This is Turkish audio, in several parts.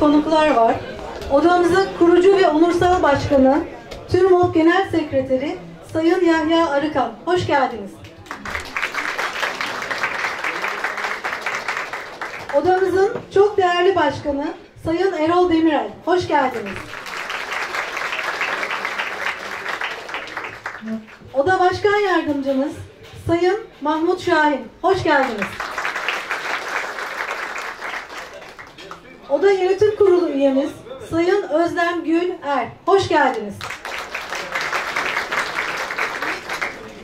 konuklar var. Odamızın kurucu ve onursal başkanı, TÜRMOP Genel Sekreteri Sayın Yahya Arıkan. Hoş geldiniz. Odamızın çok değerli başkanı Sayın Erol Demirel. Hoş geldiniz. Oda Başkan Yardımcımız Sayın Mahmut Şahin. Hoş geldiniz. Oda Yönetim Kurulu üyemiz Sayın Özlem Gül Er. Hoş geldiniz.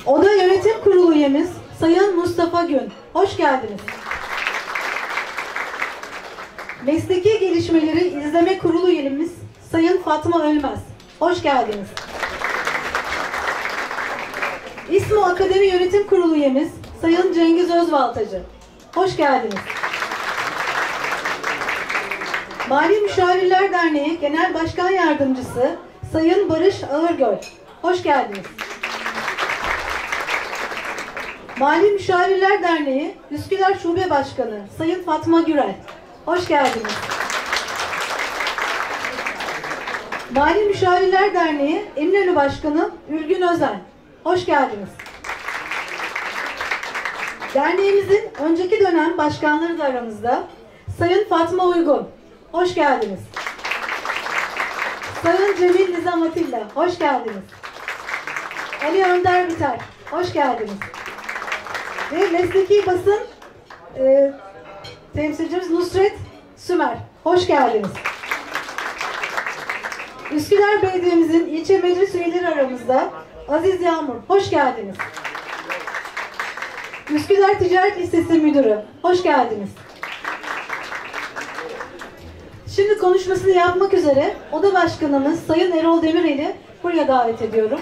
Oda Yönetim Kurulu üyemiz Sayın Mustafa Gün. Hoş geldiniz. Mesleki Gelişmeleri İzleme Kurulu üyemiz Sayın Fatma Ölmez. Hoş geldiniz. İSMO Akademi Yönetim Kurulu üyemiz Sayın Cengiz Özbaltacı. Hoş geldiniz. Mali Müşavirler Derneği Genel Başkan Yardımcısı Sayın Barış Ağırgöl. Hoş geldiniz. Mali Müşavirler Derneği Üsküdar Şube Başkanı Sayın Fatma Gürel. Hoş geldiniz. Mali Müşavirler Derneği Eminönü Başkanı Ülgün Özen. Hoş geldiniz. Derneğimizin önceki dönem başkanları da aramızda. Sayın Fatma Uygun. Hoş geldiniz. Sayın Cemil Nizam Atilla. Hoş geldiniz. Ali Önder Biter. Hoş geldiniz. Ve mesleki basın e, temsilcimiz Nusret Sümer. Hoş geldiniz. Üsküdar Belediye'mizin ilçe meclis üyeleri aramızda Aziz Yağmur. Hoş geldiniz. Üsküdar Ticaret Lisesi Müdürü. Hoş geldiniz. Şimdi konuşmasını yapmak üzere Oda Başkanımız Sayın Erol Demirel'i buraya davet ediyorum.